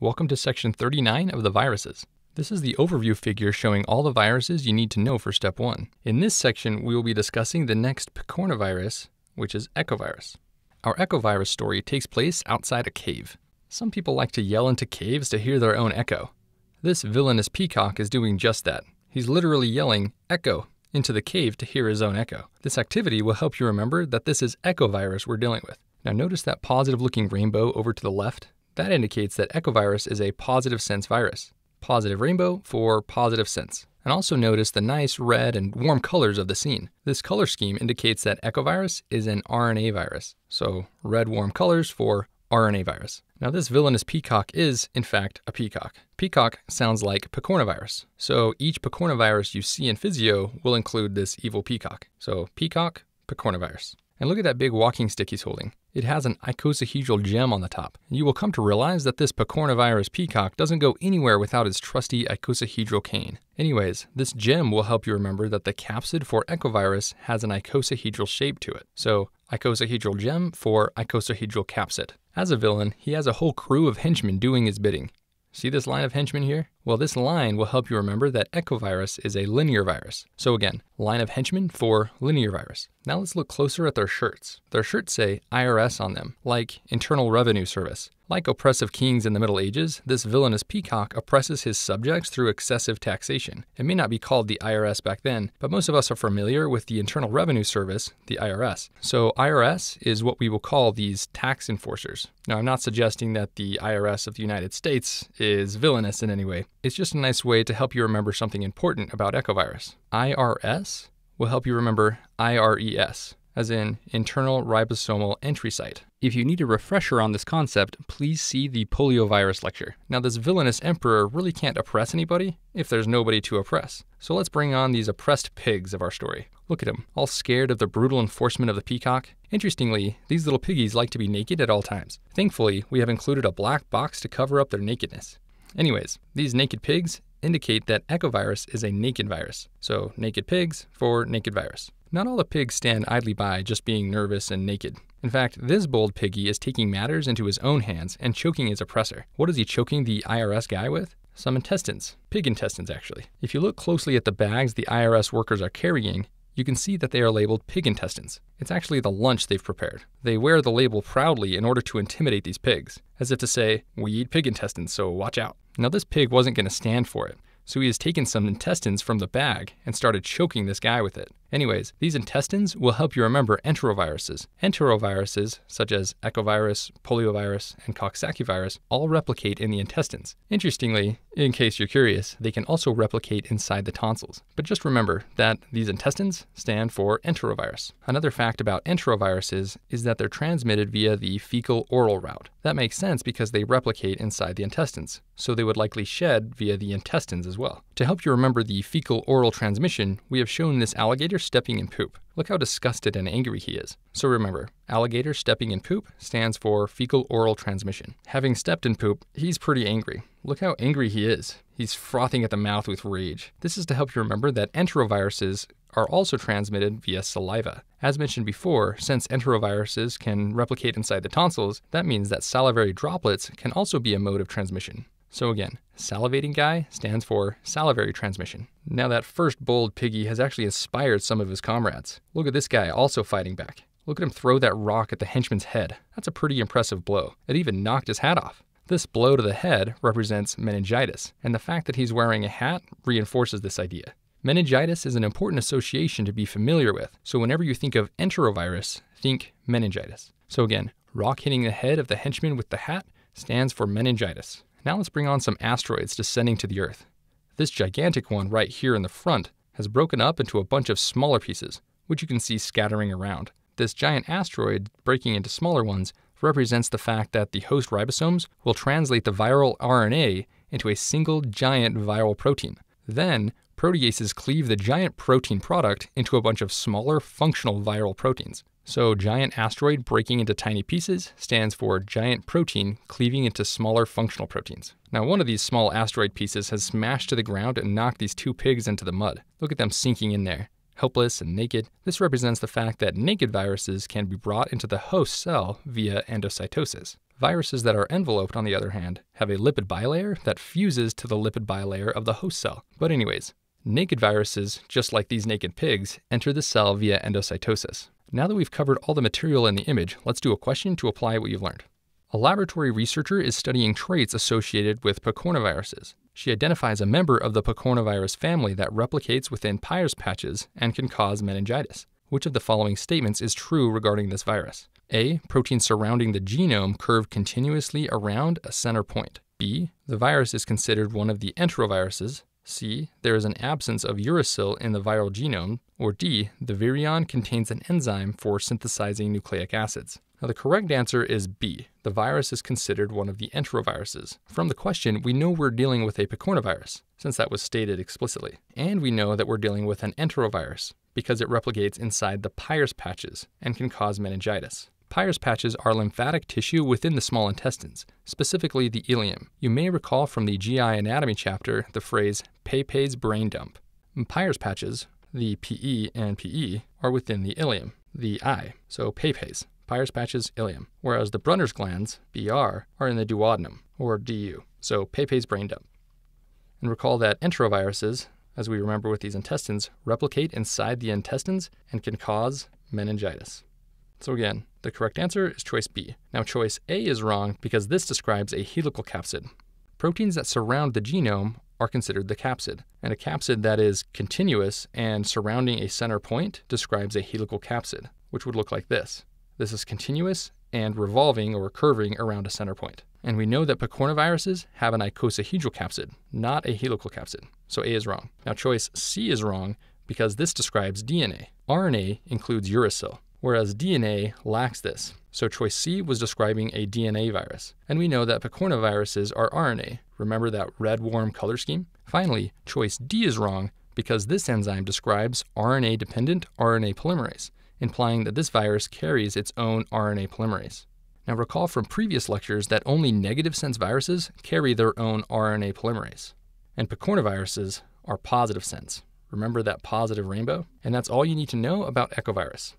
Welcome to section 39 of the viruses. This is the overview figure showing all the viruses you need to know for step 1. In this section, we will be discussing the next picornavirus, which is echovirus. Our echovirus story takes place outside a cave. Some people like to yell into caves to hear their own echo. This villainous peacock is doing just that. He's literally yelling, Echo, into the cave to hear his own echo. This activity will help you remember that this is echovirus we're dealing with. Now, notice that positive looking rainbow over to the left? That indicates that echovirus is a positive sense virus. Positive rainbow for positive sense. And also notice the nice red and warm colors of the scene. This color scheme indicates that echovirus is an RNA virus. So, red warm colors for RNA virus. Now, this villainous peacock is, in fact, a peacock. Peacock sounds like picornavirus. So, each picornavirus you see in Physeo will include this evil peacock. So, peacock, picornavirus. And look at that big walking stick he's holding. It has an icosahedral gem on the top. And you will come to realize that this picornavirus peacock doesn't go anywhere without its trusty icosahedral cane. Anyways, this gem will help you remember that the capsid for echovirus has an icosahedral shape to it. So, icosahedral gem for icosahedral capsid. As a villain, he has a whole crew of henchmen doing his bidding. See this line of henchmen here? Well, this line will help you remember that echovirus is a linear virus. So again, line of henchmen for linear virus. Now let's look closer at their shirts. Their shirts say IRS on them, like Internal Revenue Service. Like oppressive kings in the Middle Ages, this villainous peacock oppresses his subjects through excessive taxation. It may not be called the IRS back then, but most of us are familiar with the Internal Revenue Service, the IRS. So, IRS is what we will call these tax enforcers. Now, I'm not suggesting that the IRS of the United States is villainous in any way. It's just a nice way to help you remember something important about echovirus. IRS will help you remember IRES, as in internal ribosomal entry site. If you need a refresher on this concept, please see the poliovirus lecture. Now, this villainous emperor really can't oppress anybody if there's nobody to oppress. So let's bring on these oppressed pigs of our story. Look at them, all scared of the brutal enforcement of the peacock. Interestingly, these little piggies like to be naked at all times. Thankfully, we have included a black box to cover up their nakedness. Anyways, these naked pigs indicate that echovirus is a naked virus. So, naked pigs for naked virus. Not all the pigs stand idly by just being nervous and naked. In fact, this bold piggy is taking matters into his own hands and choking his oppressor. What is he choking the IRS guy with? Some intestines. Pig intestines, actually. If you look closely at the bags the IRS workers are carrying, you can see that they are labeled pig intestines. It's actually the lunch they've prepared. They wear the label proudly in order to intimidate these pigs, as if to say, We eat pig intestines, so watch out. Now, this pig wasn't going to stand for it, so he has taken some intestines from the bag and started choking this guy with it. Anyways, these intestines will help you remember enteroviruses. Enteroviruses, such as echovirus, poliovirus, and Coxsackie virus, all replicate in the intestines. Interestingly, in case you're curious, they can also replicate inside the tonsils. But just remember that these intestines stand for enterovirus. Another fact about enteroviruses is that they're transmitted via the fecal oral route. That makes sense because they replicate inside the intestines, so they would likely shed via the intestines as well. To help you remember the fecal oral transmission, we have shown this alligator stepping in poop. Look how disgusted and angry he is. So remember, alligator stepping in poop stands for fecal oral transmission. Having stepped in poop, he's pretty angry. Look how angry he is. He's frothing at the mouth with rage. This is to help you remember that enteroviruses are also transmitted via saliva. As mentioned before, since enteroviruses can replicate inside the tonsils, that means that salivary droplets can also be a mode of transmission. So again, salivating guy stands for salivary transmission. Now that first bold piggy has actually inspired some of his comrades. Look at this guy also fighting back. Look at him throw that rock at the henchman's head. That's a pretty impressive blow. It even knocked his hat off. This blow to the head represents meningitis, and the fact that he's wearing a hat reinforces this idea. Meningitis is an important association to be familiar with, so whenever you think of enterovirus, think meningitis. So again, rock hitting the head of the henchman with the hat stands for meningitis. Now let's bring on some asteroids descending to the Earth. This gigantic one right here in the front has broken up into a bunch of smaller pieces, which you can see scattering around. This giant asteroid breaking into smaller ones represents the fact that the host ribosomes will translate the viral RNA into a single giant viral protein. Then, proteases cleave the giant protein product into a bunch of smaller functional viral proteins. So, giant asteroid breaking into tiny pieces stands for giant protein cleaving into smaller functional proteins. Now, one of these small asteroid pieces has smashed to the ground and knocked these two pigs into the mud. Look at them sinking in there. Helpless and naked, this represents the fact that naked viruses can be brought into the host cell via endocytosis. Viruses that are enveloped, on the other hand, have a lipid bilayer that fuses to the lipid bilayer of the host cell. But anyways, naked viruses, just like these naked pigs, enter the cell via endocytosis. Now that we've covered all the material in the image, let's do a question to apply what you've learned. A laboratory researcher is studying traits associated with picornaviruses. She identifies a member of the picornavirus family that replicates within Peyer's patches and can cause meningitis. Which of the following statements is true regarding this virus? A. Proteins surrounding the genome curve continuously around a center point. B. The virus is considered one of the enteroviruses. C. There is an absence of uracil in the viral genome. Or D. The virion contains an enzyme for synthesizing nucleic acids. Now, the correct answer is B. The virus is considered one of the enteroviruses. From the question, we know we're dealing with a picornavirus, since that was stated explicitly. And we know that we're dealing with an enterovirus, because it replicates inside the Peyer's patches and can cause meningitis. Peyer's patches are lymphatic tissue within the small intestines, specifically the ileum. You may recall from the GI anatomy chapter the phrase Pepys brain dump. Peyer's patches, the PE and PE, are within the ileum, the I, so Pepys. Peyer's patches, ileum, whereas the Brunner's glands, BR, are in the duodenum, or DU, so Pepys brain dump. And recall that enteroviruses, as we remember with these intestines, replicate inside the intestines and can cause meningitis. So again, the correct answer is choice B. Now choice A is wrong because this describes a helical capsid. Proteins that surround the genome are considered the capsid, and a capsid that is continuous and surrounding a center point describes a helical capsid, which would look like this. This is continuous and revolving or curving around a center point. And we know that picornaviruses have an icosahedral capsid, not a helical capsid. So A is wrong. Now choice C is wrong because this describes DNA. RNA includes uracil, whereas DNA lacks this. So choice C was describing a DNA virus. And we know that picornaviruses are RNA. Remember that red warm color scheme? Finally, choice D is wrong because this enzyme describes RNA dependent RNA polymerase implying that this virus carries its own RNA polymerase. Now, recall from previous lectures that only negative sense viruses carry their own RNA polymerase, and picornaviruses are positive sense. Remember that positive rainbow? And that's all you need to know about echovirus.